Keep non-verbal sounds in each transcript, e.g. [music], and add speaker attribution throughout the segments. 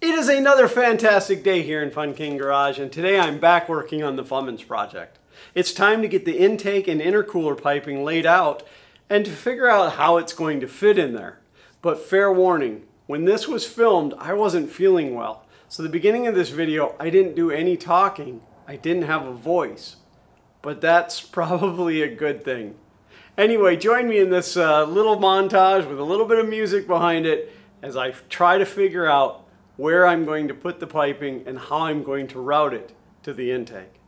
Speaker 1: It is another fantastic day here in Fun King Garage, and today I'm back working on the Fummins project. It's time to get the intake and intercooler piping laid out and to figure out how it's going to fit in there. But fair warning, when this was filmed, I wasn't feeling well. So the beginning of this video, I didn't do any talking. I didn't have a voice. But that's [laughs] probably a good thing. Anyway, join me in this uh, little montage with a little bit of music behind it as I try to figure out where I'm going to put the piping and how I'm going to route it to the intake.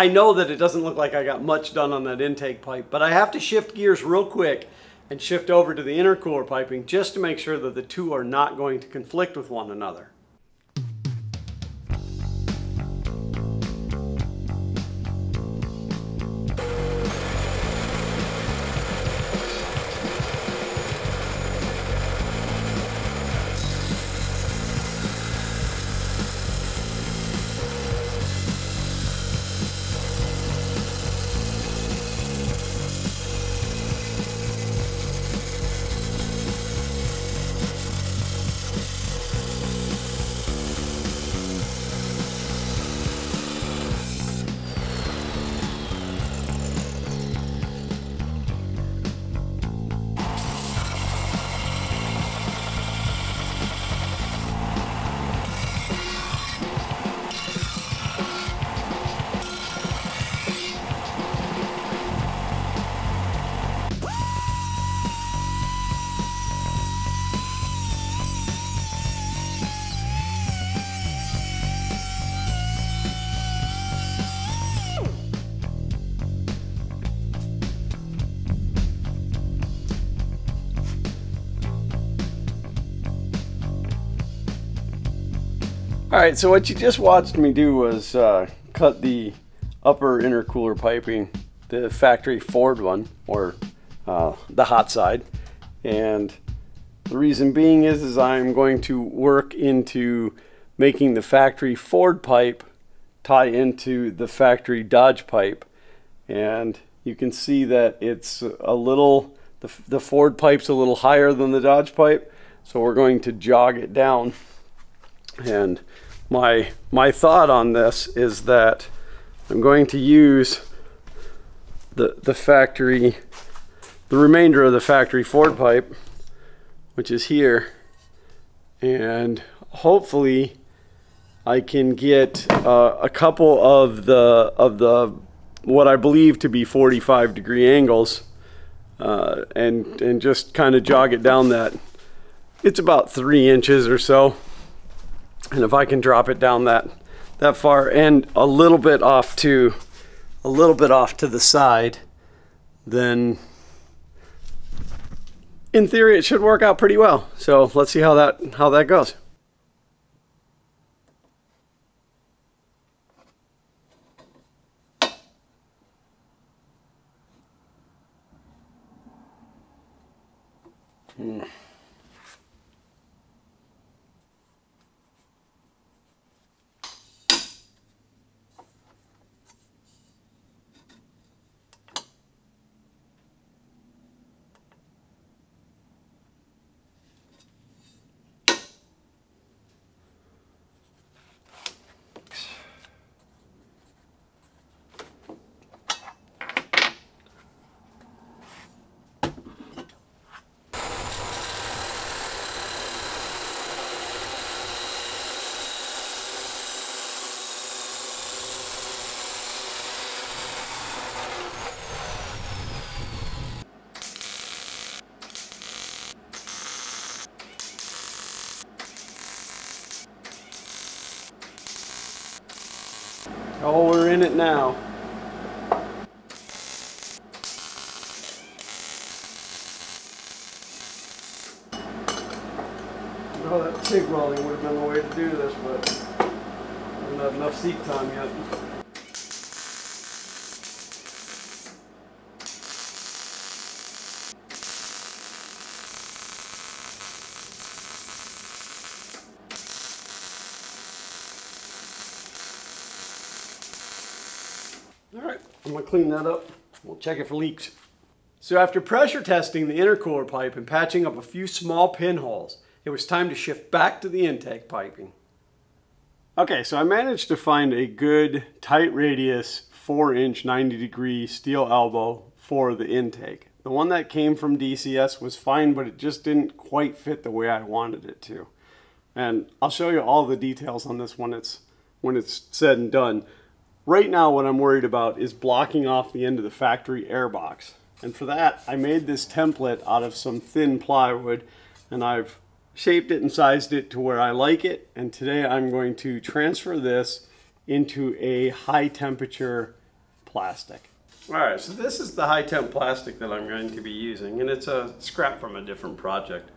Speaker 1: I know that it doesn't look like I got much done on that intake pipe, but I have to shift gears real quick and shift over to the intercooler piping just to make sure that the two are not going to conflict with one another. All right, so what you just watched me do was uh, cut the upper intercooler piping, the factory Ford one, or uh, the hot side. And the reason being is, is I'm going to work into making the factory Ford pipe tie into the factory Dodge pipe. And you can see that it's a little, the, the Ford pipe's a little higher than the Dodge pipe. So we're going to jog it down. And my, my thought on this is that I'm going to use the, the factory, the remainder of the factory Ford pipe, which is here. And hopefully I can get uh, a couple of the, of the, what I believe to be 45 degree angles uh, and, and just kind of jog it down that. It's about three inches or so. And if I can drop it down that that far and a little bit off to a little bit off to the side, then in theory it should work out pretty well. So let's see how that how that goes. In it now. Oh, that TIG welding would have been the way to do this, but had enough seat time yet. All right, I'm gonna clean that up. We'll check it for leaks. So after pressure testing the intercooler pipe and patching up a few small pinholes, it was time to shift back to the intake piping. Okay, so I managed to find a good tight radius, four inch, 90 degree steel elbow for the intake. The one that came from DCS was fine, but it just didn't quite fit the way I wanted it to. And I'll show you all the details on this when it's, when it's said and done. Right now what I'm worried about is blocking off the end of the factory airbox. And for that, I made this template out of some thin plywood and I've shaped it and sized it to where I like it. And today I'm going to transfer this into a high temperature plastic. All right, so this is the high temp plastic that I'm going to be using and it's a scrap from a different project.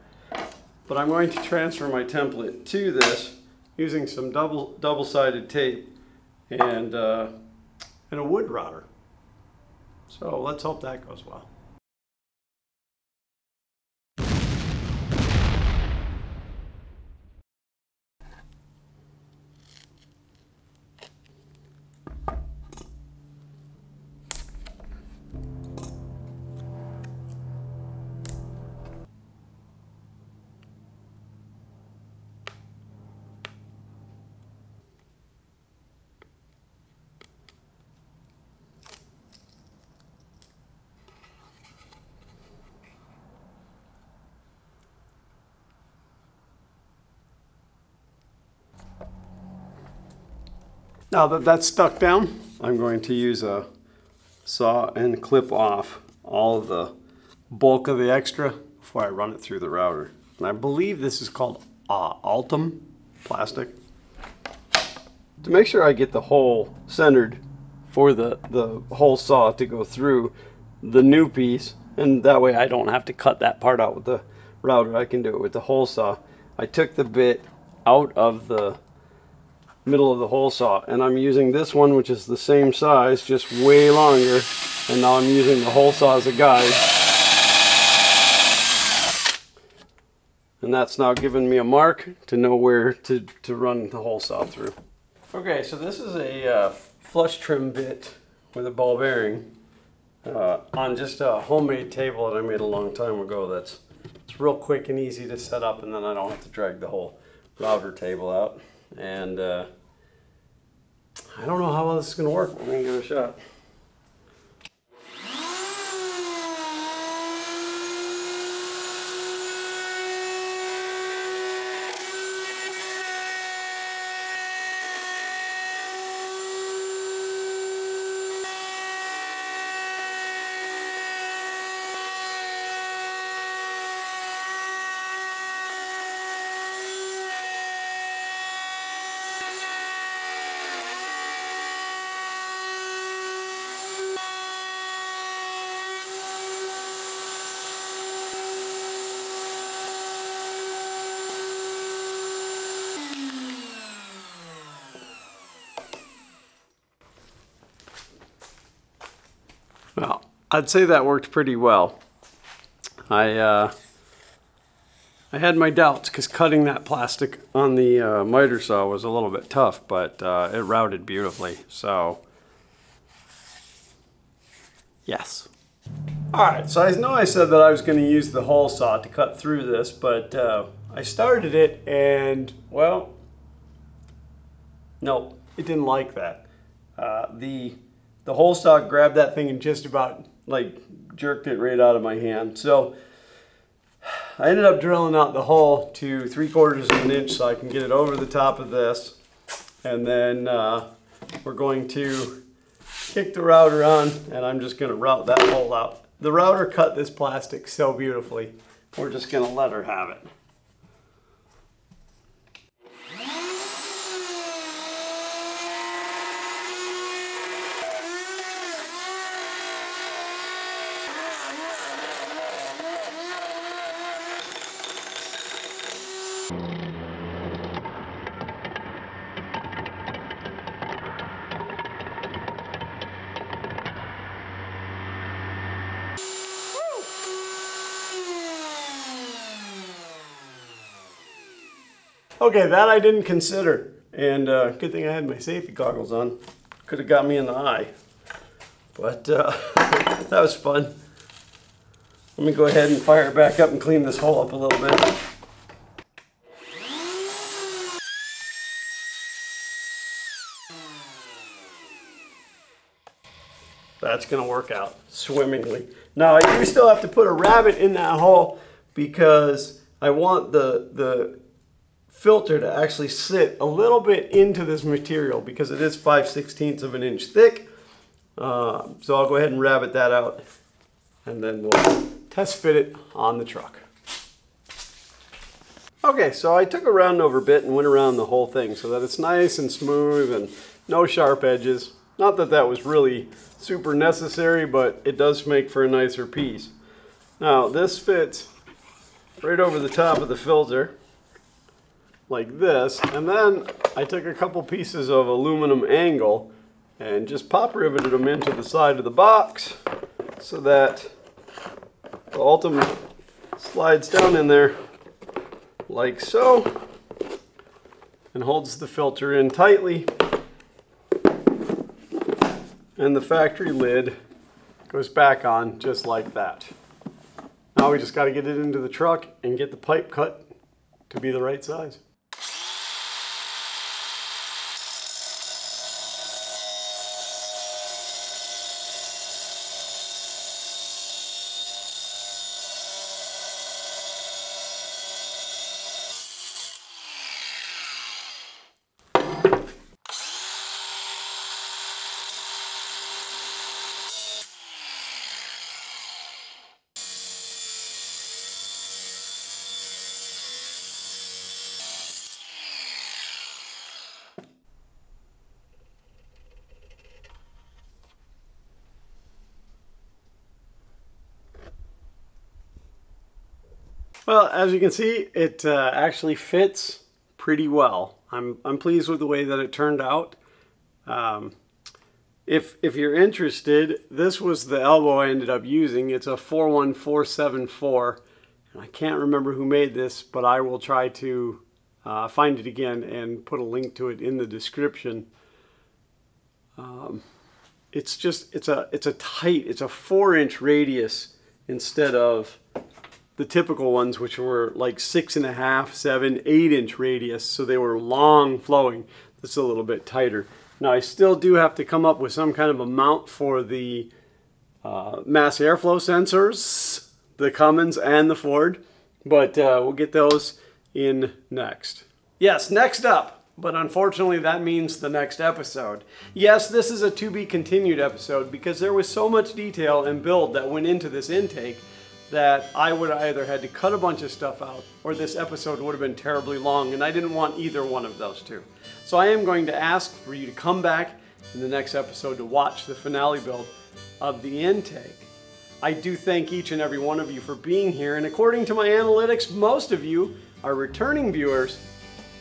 Speaker 1: But I'm going to transfer my template to this using some double double-sided tape and, uh, and a wood router. So let's hope that goes well. Now that that's stuck down, I'm going to use a saw and clip off all of the bulk of the extra before I run it through the router. And I believe this is called uh, Ultem plastic. To make sure I get the hole centered for the, the hole saw to go through the new piece, and that way I don't have to cut that part out with the router, I can do it with the hole saw. I took the bit out of the middle of the hole saw. And I'm using this one, which is the same size, just way longer. And now I'm using the hole saw as a guide. And that's now giving me a mark to know where to, to run the hole saw through. Okay, so this is a uh, flush trim bit with a ball bearing uh, on just a homemade table that I made a long time ago. That's it's real quick and easy to set up, and then I don't have to drag the whole router table out. And uh, I don't know how well this is going to work. We're going to give it a shot. Well, I'd say that worked pretty well. I uh, I had my doubts because cutting that plastic on the uh, miter saw was a little bit tough, but uh, it routed beautifully. So, yes. All right, so I know I said that I was going to use the hole saw to cut through this, but uh, I started it and, well, no, it didn't like that. Uh, the the hole saw grabbed that thing and just about like jerked it right out of my hand. So I ended up drilling out the hole to three quarters of an inch so I can get it over the top of this. And then uh, we're going to kick the router on and I'm just gonna route that hole out. The router cut this plastic so beautifully. We're just gonna let her have it. Okay, that I didn't consider. And uh, good thing I had my safety goggles on. Could have got me in the eye. But uh, [laughs] that was fun. Let me go ahead and fire it back up and clean this hole up a little bit. That's gonna work out swimmingly. Now I do still have to put a rabbit in that hole because I want the, the filter to actually sit a little bit into this material because it is 5 16ths of an inch thick. Uh, so I'll go ahead and rabbit that out and then we'll test fit it on the truck. Okay, so I took a round over bit and went around the whole thing so that it's nice and smooth and no sharp edges. Not that that was really super necessary, but it does make for a nicer piece. Now this fits right over the top of the filter like this. And then I took a couple pieces of aluminum angle and just pop riveted them into the side of the box so that the Ultem slides down in there like so and holds the filter in tightly and the factory lid goes back on just like that. Now we just got to get it into the truck and get the pipe cut to be the right size. Well, as you can see, it uh, actually fits pretty well. I'm, I'm pleased with the way that it turned out. Um, if, if you're interested, this was the elbow I ended up using. It's a 41474. And I can't remember who made this, but I will try to uh, find it again and put a link to it in the description. Um, it's just, it's a, it's a tight, it's a four inch radius instead of the typical ones, which were like six and a half, seven, eight inch radius. So they were long flowing. This is a little bit tighter. Now I still do have to come up with some kind of a mount for the uh, mass airflow sensors, the Cummins and the Ford, but uh, we'll get those in next. Yes, next up, but unfortunately that means the next episode. Yes, this is a to be continued episode because there was so much detail and build that went into this intake that I would either had to cut a bunch of stuff out or this episode would have been terribly long and I didn't want either one of those two. So I am going to ask for you to come back in the next episode to watch the finale build of the intake. I do thank each and every one of you for being here and according to my analytics, most of you are returning viewers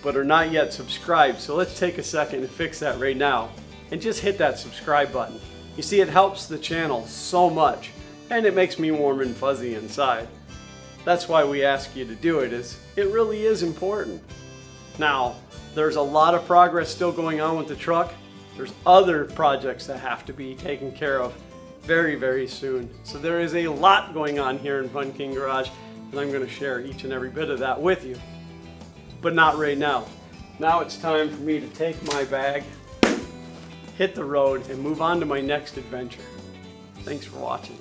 Speaker 1: but are not yet subscribed. So let's take a second and fix that right now and just hit that subscribe button. You see, it helps the channel so much and it makes me warm and fuzzy inside. That's why we ask you to do it, is it really is important. Now, there's a lot of progress still going on with the truck. There's other projects that have to be taken care of very, very soon. So there is a lot going on here in Fun King Garage, and I'm gonna share each and every bit of that with you. But not right now. Now it's time for me to take my bag, hit the road, and move on to my next adventure. Thanks for watching.